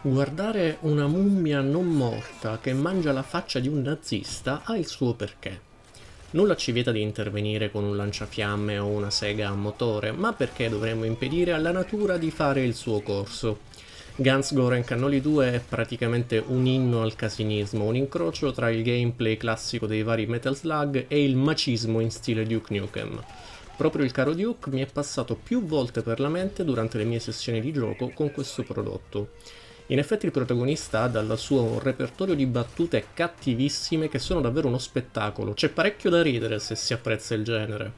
Guardare una mummia non morta che mangia la faccia di un nazista ha il suo perché. Nulla ci vieta di intervenire con un lanciafiamme o una sega a motore, ma perché dovremmo impedire alla natura di fare il suo corso? Guns Goren Cannoli 2 è praticamente un inno al casinismo, un incrocio tra il gameplay classico dei vari Metal Slug e il macismo in stile Duke Nukem. Proprio il caro Duke mi è passato più volte per la mente durante le mie sessioni di gioco con questo prodotto. In effetti il protagonista ha dal suo repertorio di battute cattivissime che sono davvero uno spettacolo, c'è parecchio da ridere se si apprezza il genere.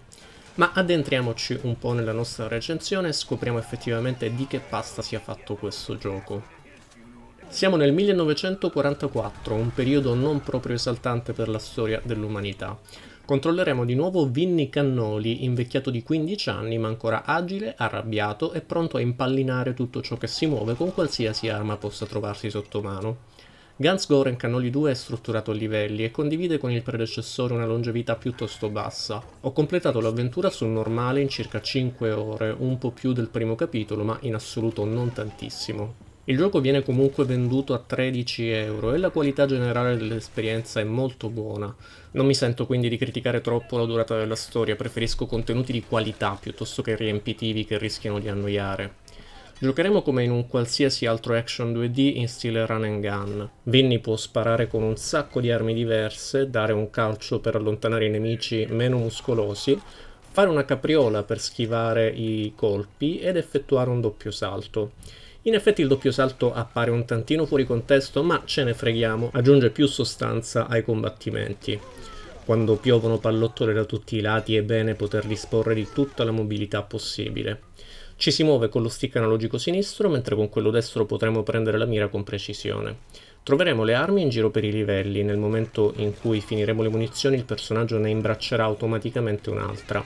Ma addentriamoci un po' nella nostra recensione e scopriamo effettivamente di che pasta sia fatto questo gioco. Siamo nel 1944, un periodo non proprio esaltante per la storia dell'umanità. Controlleremo di nuovo Vinny Cannoli, invecchiato di 15 anni ma ancora agile, arrabbiato e pronto a impallinare tutto ciò che si muove con qualsiasi arma possa trovarsi sotto mano. Guns Goren Cannoli 2 è strutturato a livelli e condivide con il predecessore una longevità piuttosto bassa. Ho completato l'avventura sul normale in circa 5 ore, un po' più del primo capitolo ma in assoluto non tantissimo. Il gioco viene comunque venduto a 13 euro e la qualità generale dell'esperienza è molto buona. Non mi sento quindi di criticare troppo la durata della storia, preferisco contenuti di qualità piuttosto che riempitivi che rischiano di annoiare. Giocheremo come in un qualsiasi altro action 2D in stile run and gun. Vinny può sparare con un sacco di armi diverse, dare un calcio per allontanare i nemici meno muscolosi, fare una capriola per schivare i colpi ed effettuare un doppio salto. In effetti il doppio salto appare un tantino fuori contesto, ma ce ne freghiamo, aggiunge più sostanza ai combattimenti. Quando piovono pallottole da tutti i lati è bene poter disporre di tutta la mobilità possibile. Ci si muove con lo stick analogico sinistro, mentre con quello destro potremo prendere la mira con precisione. Troveremo le armi in giro per i livelli, nel momento in cui finiremo le munizioni il personaggio ne imbraccerà automaticamente un'altra.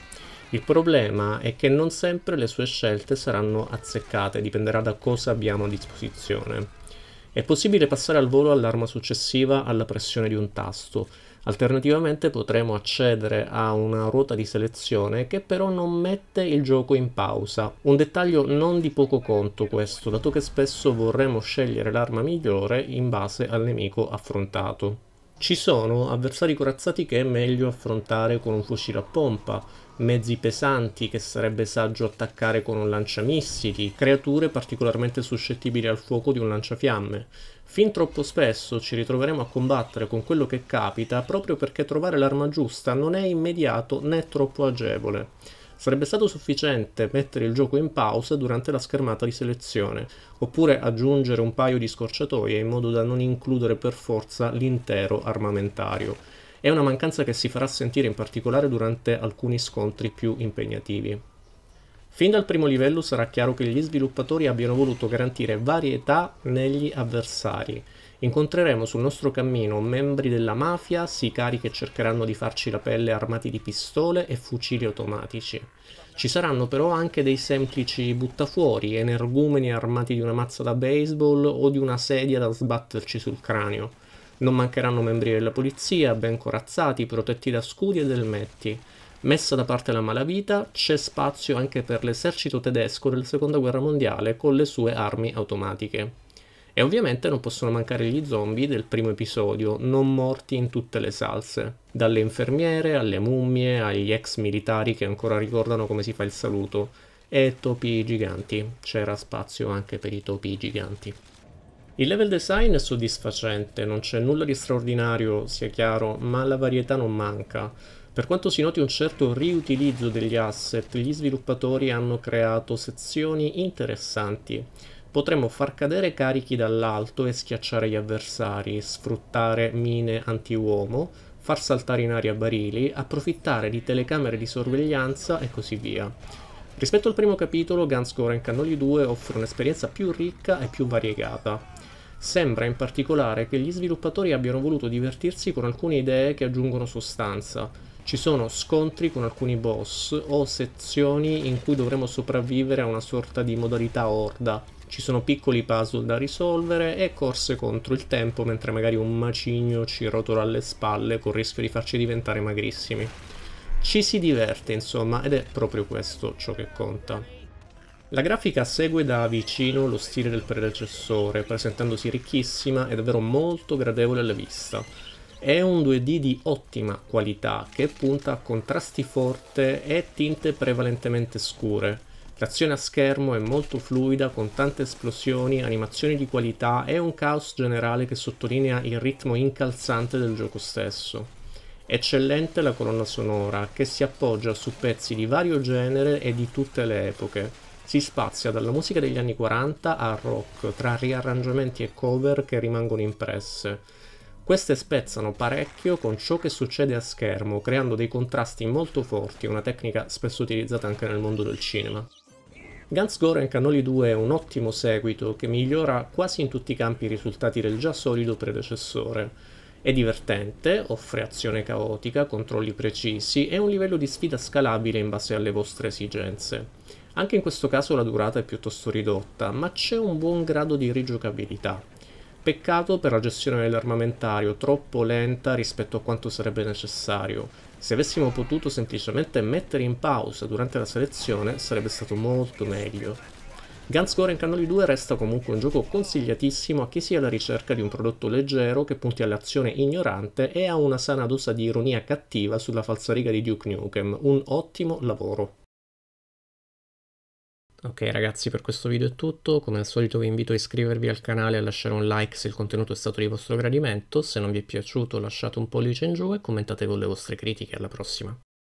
Il problema è che non sempre le sue scelte saranno azzeccate, dipenderà da cosa abbiamo a disposizione. È possibile passare al volo all'arma successiva alla pressione di un tasto, alternativamente potremo accedere a una ruota di selezione che però non mette il gioco in pausa. Un dettaglio non di poco conto questo, dato che spesso vorremmo scegliere l'arma migliore in base al nemico affrontato. Ci sono avversari corazzati che è meglio affrontare con un fucile a pompa, mezzi pesanti che sarebbe saggio attaccare con un lanciamissili, creature particolarmente suscettibili al fuoco di un lanciafiamme. Fin troppo spesso ci ritroveremo a combattere con quello che capita proprio perché trovare l'arma giusta non è immediato né troppo agevole. Sarebbe stato sufficiente mettere il gioco in pausa durante la schermata di selezione, oppure aggiungere un paio di scorciatoie in modo da non includere per forza l'intero armamentario. È una mancanza che si farà sentire in particolare durante alcuni scontri più impegnativi. Fin dal primo livello sarà chiaro che gli sviluppatori abbiano voluto garantire varietà negli avversari. Incontreremo sul nostro cammino membri della mafia, sicari che cercheranno di farci la pelle armati di pistole e fucili automatici. Ci saranno però anche dei semplici buttafuori, energumeni armati di una mazza da baseball o di una sedia da sbatterci sul cranio. Non mancheranno membri della polizia, ben corazzati, protetti da scudi ed elmetti. Messa da parte la malavita, c'è spazio anche per l'esercito tedesco della seconda guerra mondiale con le sue armi automatiche. E ovviamente non possono mancare gli zombie del primo episodio, non morti in tutte le salse. Dalle infermiere alle mummie, agli ex militari che ancora ricordano come si fa il saluto. E topi giganti. C'era spazio anche per i topi giganti. Il level design è soddisfacente, non c'è nulla di straordinario, sia chiaro, ma la varietà non manca. Per quanto si noti un certo riutilizzo degli asset, gli sviluppatori hanno creato sezioni interessanti. Potremmo far cadere carichi dall'alto e schiacciare gli avversari, sfruttare mine anti-uomo, far saltare in aria barili, approfittare di telecamere di sorveglianza e così via. Rispetto al primo capitolo, Guns Goren Cannoli 2 offre un'esperienza più ricca e più variegata. Sembra in particolare che gli sviluppatori abbiano voluto divertirsi con alcune idee che aggiungono sostanza. Ci sono scontri con alcuni boss o sezioni in cui dovremo sopravvivere a una sorta di modalità horda. Ci sono piccoli puzzle da risolvere e corse contro il tempo mentre magari un macigno ci rotola alle spalle con il rischio di farci diventare magrissimi. Ci si diverte insomma ed è proprio questo ciò che conta. La grafica segue da vicino lo stile del predecessore, presentandosi ricchissima e davvero molto gradevole alla vista. È un 2D di ottima qualità che punta a contrasti forti e tinte prevalentemente scure. L'azione a schermo è molto fluida con tante esplosioni, animazioni di qualità e un caos generale che sottolinea il ritmo incalzante del gioco stesso. Eccellente la colonna sonora che si appoggia su pezzi di vario genere e di tutte le epoche si spazia dalla musica degli anni 40 al rock, tra riarrangiamenti e cover che rimangono impresse. Queste spezzano parecchio con ciò che succede a schermo, creando dei contrasti molto forti, una tecnica spesso utilizzata anche nel mondo del cinema. Guns Gore Cannoli 2 è un ottimo seguito che migliora quasi in tutti i campi i risultati del già solido predecessore. È divertente, offre azione caotica, controlli precisi e un livello di sfida scalabile in base alle vostre esigenze. Anche in questo caso la durata è piuttosto ridotta, ma c'è un buon grado di rigiocabilità. Peccato per la gestione dell'armamentario, troppo lenta rispetto a quanto sarebbe necessario. Se avessimo potuto semplicemente mettere in pausa durante la selezione sarebbe stato molto meglio. Guns Gore Cannoli 2 resta comunque un gioco consigliatissimo a chi sia alla ricerca di un prodotto leggero che punti all'azione ignorante e ha una sana dose di ironia cattiva sulla falsariga di Duke Nukem, un ottimo lavoro. Ok ragazzi per questo video è tutto, come al solito vi invito a iscrivervi al canale e a lasciare un like se il contenuto è stato di vostro gradimento, se non vi è piaciuto lasciate un pollice in giù e commentate con le vostre critiche, alla prossima.